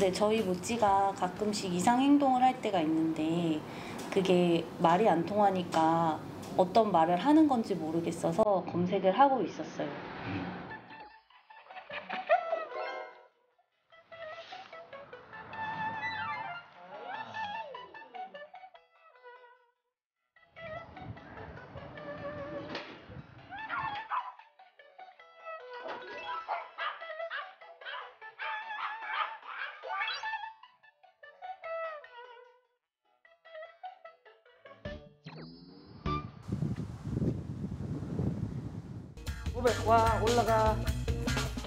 네, 저희 모찌가 가끔씩 이상 행동을 할 때가 있는데 그게 말이 안 통하니까 어떤 말을 하는 건지 모르겠어서 검색을 하고 있었어요. 오백 와 올라가.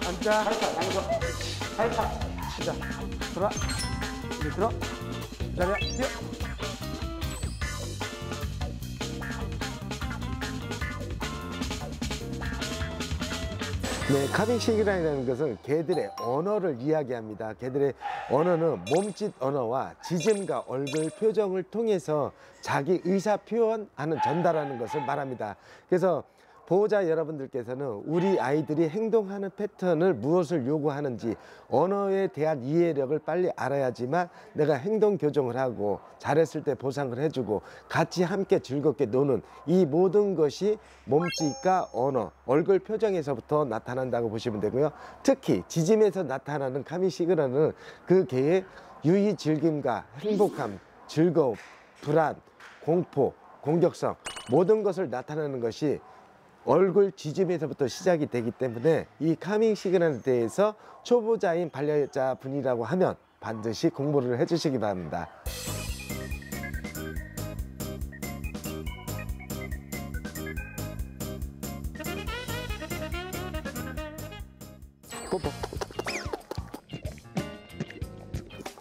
앉아. 살짝 앉아. 살짝 시자 돌아 이제 들어. 기다려. 뛰어. 네, 카빙식이라는 것은 개들의 언어를 이야기합니다. 개들의 언어는 몸짓 언어와 지짐과 얼굴 표정을 통해서 자기 의사 표현하는 전달하는 것을 말합니다. 그래서 보호자 여러분들께서는 우리 아이들이 행동하는 패턴을 무엇을 요구하는지 언어에 대한 이해력을 빨리 알아야지만 내가 행동 교정을 하고 잘했을 때 보상을 해주고 같이 함께 즐겁게 노는 이 모든 것이 몸짓과 언어, 얼굴 표정에서부터 나타난다고 보시면 되고요. 특히 지짐에서 나타나는 카미 시그라는 그 개의 유의 즐김과 행복함, 즐거움, 불안, 공포, 공격성 모든 것을 나타내는 것이 얼굴 지짐에서부터 시작이 되기 때문에 이 카밍 시그널에 대해서 초보자인 반려자 분이라고 하면 반드시 공부를 해주시기 바랍니다. 뽀뽀.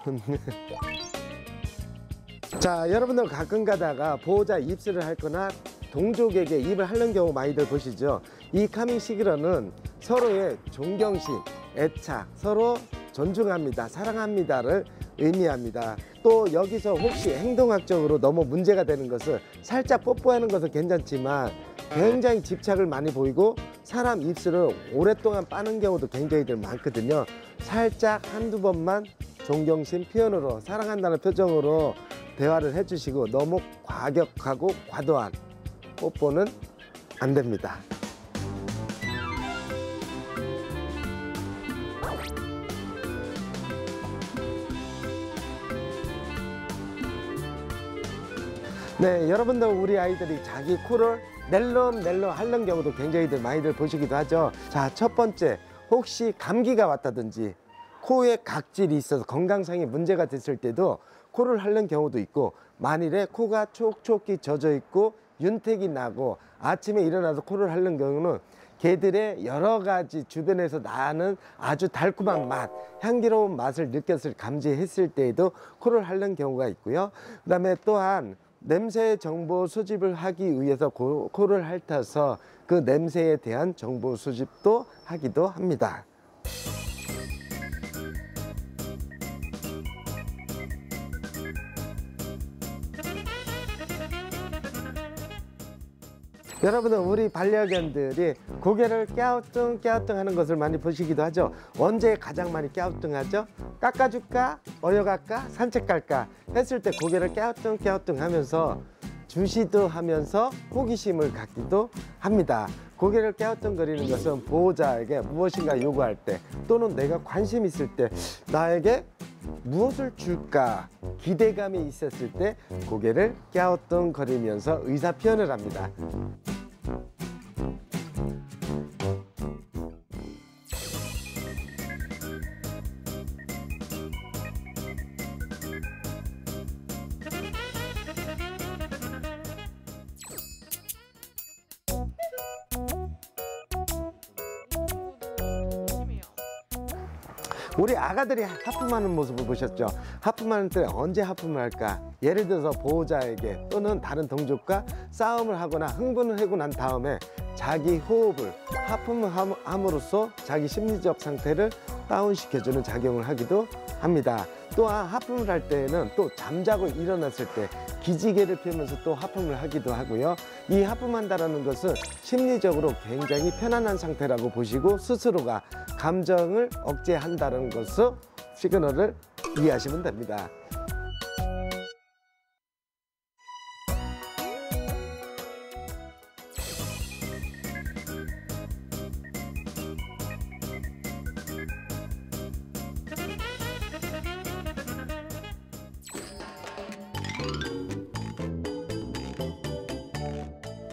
자, 여러분들 가끔 가다가 보호자 입술을 할 거나 동족에게 입을 핥는 경우 많이들 보시죠. 이 카밍 시그러는 서로의 존경심, 애착, 서로 존중합니다, 사랑합니다를 의미합니다. 또 여기서 혹시 행동학적으로 너무 문제가 되는 것은 살짝 뽀뽀하는 것은 괜찮지만 굉장히 집착을 많이 보이고 사람 입술을 오랫동안 빠는 경우도 굉장히 많거든요. 살짝 한두 번만 존경심 표현으로 사랑한다는 표정으로 대화를 해주시고 너무 과격하고 과도한 뽀뽀는 안 됩니다. 네, 여러분들 우리 아이들이 자기 코를 낼름낼름 핥는 경우도 굉장히들 많이들 보시기도 하죠. 자, 첫 번째, 혹시 감기가 왔다든지 코에 각질이 있어서 건강상의 문제가 됐을 때도 코를 핥는 경우도 있고 만일에 코가 촉촉히 젖어 있고 윤택이 나고 아침에 일어나서 코를 핥는 경우는 개들의 여러 가지 주변에서 나는 아주 달콤한 맛, 향기로운 맛을 느꼈을 감지했을 때에도 코를 핥는 경우가 있고요. 그 다음에 또한 냄새 정보 수집을 하기 위해서 코, 코를 핥아서 그 냄새에 대한 정보 수집도 하기도 합니다. 여러분은 우리 반려견들이 고개를 깨우뚱 깨우뚱 하는 것을 많이 보시기도 하죠 언제 가장 많이 깨우뚱 하죠? 깎아줄까? 어여갈까? 산책 갈까? 했을 때 고개를 깨우뚱 깨우뚱 하면서 주시도 하면서 호기심을 갖기도 합니다 고개를 깨우뚱거리는 것은 보호자에게 무엇인가 요구할 때 또는 내가 관심 있을 때 나에게 무엇을 줄까 기대감이 있었을 때 고개를 깨우뚱거리면서 의사 표현을 합니다. 우리 아가들이 하품하는 모습을 보셨죠? 하품하는 때 언제 하품을 할까? 예를 들어서 보호자에게 또는 다른 동족과 싸움을 하거나 흥분을 하고 난 다음에 자기 호흡을 하품을 함- 함으로써 자기 심리적 상태를 다운시켜주는 작용을 하기도 합니다. 또한 하품을 할 때에는 또 잠자고 일어났을 때 기지개를 펴면서 또 하품을 하기도 하고요. 이 하품한다라는 것은 심리적으로 굉장히 편안한 상태라고 보시고 스스로가 감정을 억제한다는 것을 시그널을 이해하시면 됩니다.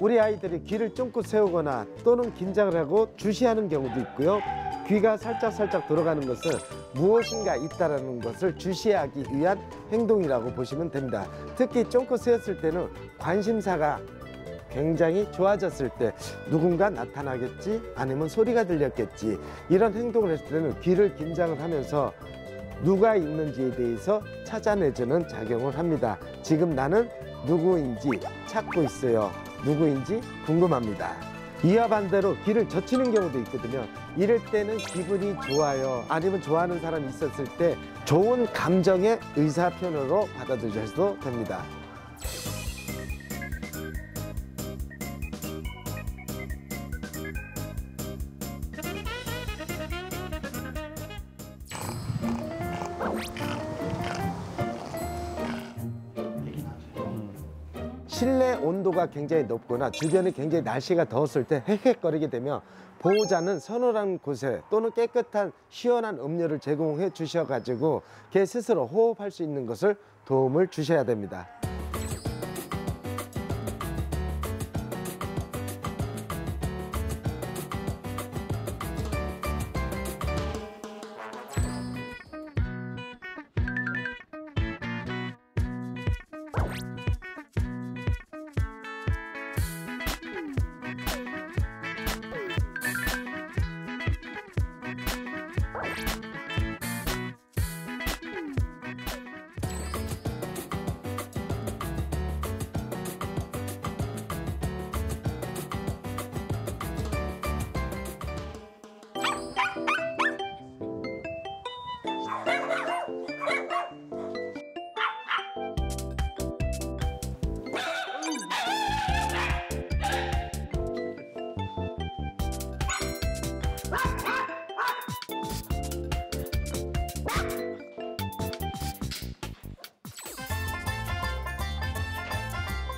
우리 아이들이 귀를 쫑긋 세우거나 또는 긴장을 하고 주시하는 경우도 있고요. 귀가 살짝 살짝 돌아가는 것은 무엇인가 있다라는 것을 주시하기 위한 행동이라고 보시면 됩니다. 특히 쫑긋 세웠을 때는 관심사가 굉장히 좋아졌을 때 누군가 나타나겠지 아니면 소리가 들렸겠지 이런 행동을 했을 때는 귀를 긴장을 하면서 누가 있는지에 대해서 찾아내주는 작용을 합니다. 지금 나는 누구인지 찾고 있어요. 누구인지 궁금합니다. 이와 반대로 귀를 젖히는 경우도 있거든요. 이럴 때는 기분이 좋아요. 아니면 좋아하는 사람이 있었을 때 좋은 감정의 의사 표현으로 받아들여도 됩니다. 실내 온도가 굉장히 높거나 주변이 굉장히 날씨가 더웠을 때 헥헥거리게 되면 보호자는 서늘한 곳에 또는 깨끗한 시원한 음료를 제공해 주셔가지고 개 스스로 호흡할 수 있는 것을 도움을 주셔야 됩니다.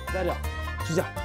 기다려 주자